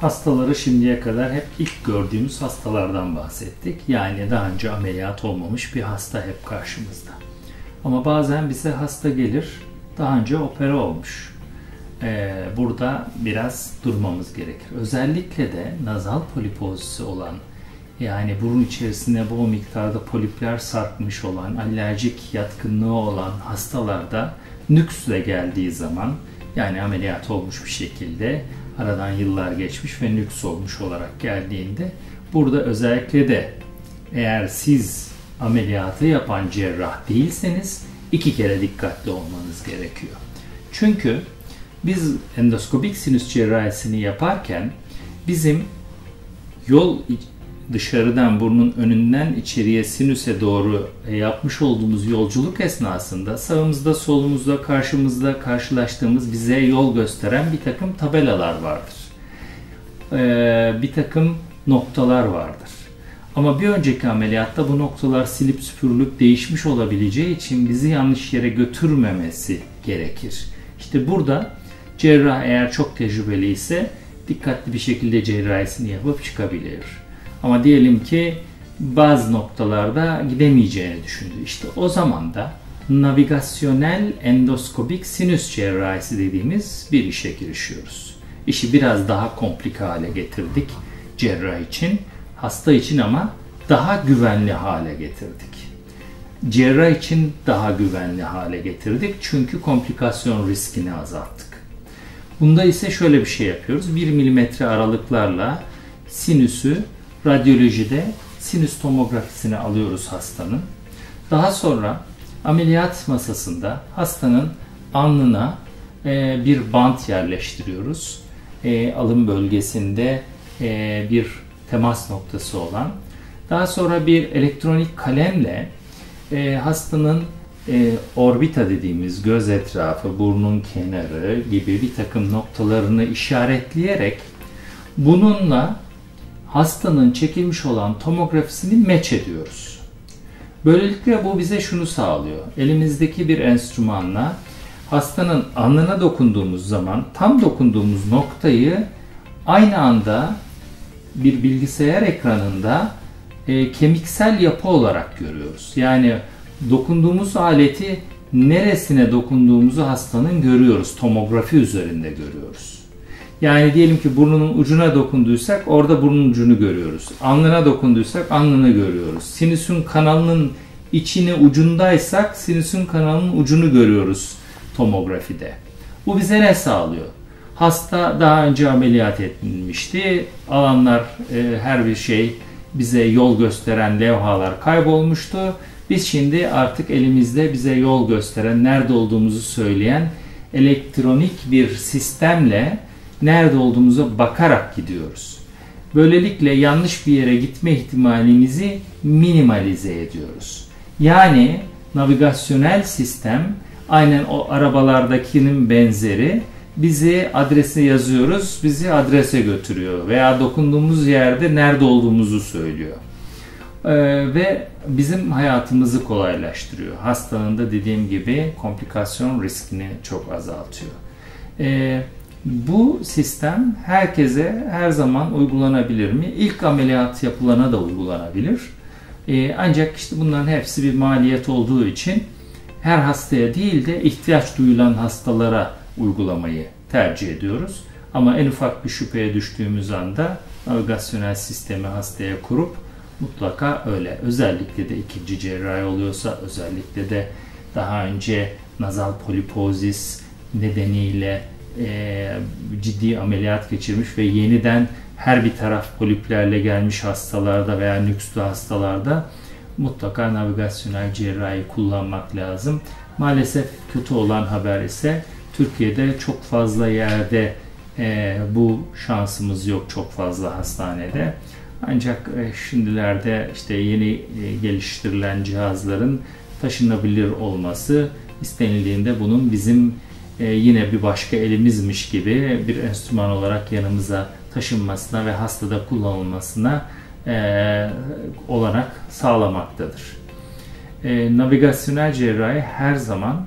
Hastaları şimdiye kadar hep ilk gördüğümüz hastalardan bahsettik. Yani daha önce ameliyat olmamış bir hasta hep karşımızda. Ama bazen bize hasta gelir, daha önce opera olmuş. Ee, burada biraz durmamız gerekir. Özellikle de nazal polipozisi olan yani burun içerisinde bol miktarda polipler sarkmış olan, alerjik yatkınlığı olan hastalarda nüksle geldiği zaman yani ameliyat olmuş bir şekilde aradan yıllar geçmiş ve nüks olmuş olarak geldiğinde burada özellikle de eğer siz ameliyatı yapan cerrah değilseniz iki kere dikkatli olmanız gerekiyor. Çünkü biz endoskopik sinüs cerrahisini yaparken bizim yol dışarıdan burnun önünden içeriye sinüse doğru e, yapmış olduğumuz yolculuk esnasında sağımızda, solumuzda, karşımızda karşılaştığımız bize yol gösteren bir takım tabelalar vardır. Ee, bir takım noktalar vardır. Ama bir önceki ameliyatta bu noktalar silip süpürülüp değişmiş olabileceği için bizi yanlış yere götürmemesi gerekir. İşte burada cerrah eğer çok tecrübeli ise dikkatli bir şekilde cerrahisini yapıp çıkabilir. Ama diyelim ki bazı noktalarda gidemeyeceğini düşündü. İşte o zaman da navigasyonel endoskopik sinüs cerrahisi dediğimiz bir işe girişiyoruz. İşi biraz daha komplike hale getirdik cerrah için, hasta için ama daha güvenli hale getirdik. Cerrah için daha güvenli hale getirdik çünkü komplikasyon riskini azalttık. Bunda ise şöyle bir şey yapıyoruz. 1 milimetre aralıklarla sinüsü radyolojide sinüs tomografisini alıyoruz hastanın. Daha sonra ameliyat masasında hastanın alnına e, bir bant yerleştiriyoruz. E, alın bölgesinde e, bir temas noktası olan. Daha sonra bir elektronik kalemle hastanın orbita dediğimiz göz etrafı, burnun kenarı gibi bir takım noktalarını işaretleyerek bununla hastanın çekilmiş olan tomografisini meç ediyoruz. Böylelikle bu bize şunu sağlıyor. Elimizdeki bir enstrümanla hastanın alnına dokunduğumuz zaman tam dokunduğumuz noktayı aynı anda bir bilgisayar ekranında e, kemiksel yapı olarak görüyoruz. Yani dokunduğumuz aleti neresine dokunduğumuzu hastanın görüyoruz. Tomografi üzerinde görüyoruz. Yani diyelim ki burnunun ucuna dokunduysak orada burnun ucunu görüyoruz. Alnına dokunduysak alnını görüyoruz. Sinüsün kanalının içine ucundaysak sinüsün kanalının ucunu görüyoruz tomografide. Bu bize ne sağlıyor? Hasta daha önce ameliyat edilmişti. Alanlar e, her bir şey bize yol gösteren levhalar kaybolmuştu. Biz şimdi artık elimizde bize yol gösteren, nerede olduğumuzu söyleyen elektronik bir sistemle nerede olduğumuza bakarak gidiyoruz. Böylelikle yanlış bir yere gitme ihtimalimizi minimalize ediyoruz. Yani navigasyonel sistem aynen o arabalardakinin benzeri bizi adrese yazıyoruz, bizi adrese götürüyor veya dokunduğumuz yerde nerede olduğumuzu söylüyor. Ee, ve bizim hayatımızı kolaylaştırıyor. Hastanın dediğim gibi komplikasyon riskini çok azaltıyor. Ee, bu sistem herkese her zaman uygulanabilir mi? İlk ameliyat yapılana da uygulanabilir. Ee, ancak işte bunların hepsi bir maliyet olduğu için her hastaya değil de ihtiyaç duyulan hastalara uygulamayı tercih ediyoruz. Ama en ufak bir şüpheye düştüğümüz anda navigasyonel sistemi hastaya kurup mutlaka öyle. Özellikle de ikinci cerrahi oluyorsa, özellikle de daha önce nazal polipozis nedeniyle e, ciddi ameliyat geçirmiş ve yeniden her bir taraf poliplerle gelmiş hastalarda veya nükslu hastalarda mutlaka navigasyonel cerrahi kullanmak lazım. Maalesef kötü olan haber ise Türkiye'de çok fazla yerde e, bu şansımız yok çok fazla hastanede. Ancak e, şimdilerde işte yeni e, geliştirilen cihazların taşınabilir olması istenildiğinde bunun bizim e, yine bir başka elimizmiş gibi bir enstrüman olarak yanımıza taşınmasına ve hastada kullanılmasına e, olanak sağlamaktadır. E, navigasyonel cerrahi her zaman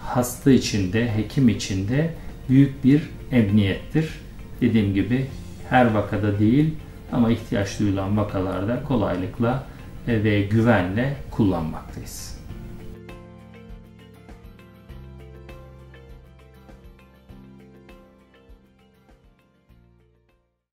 hasta içinde, hekim içinde büyük bir emniyettir. Dediğim gibi her vakada değil ama ihtiyaç duyulan vakalarda kolaylıkla ve güvenle kullanmaktayız.